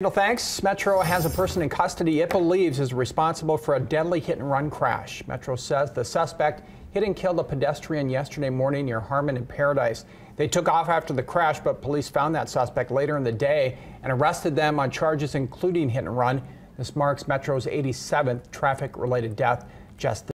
Thanks. Metro has a person in custody it believes is responsible for a deadly hit and run crash. Metro says the suspect hit and killed a pedestrian yesterday morning near Harmon and Paradise. They took off after the crash, but police found that suspect later in the day and arrested them on charges including hit and run. This marks Metro's 87th traffic related death just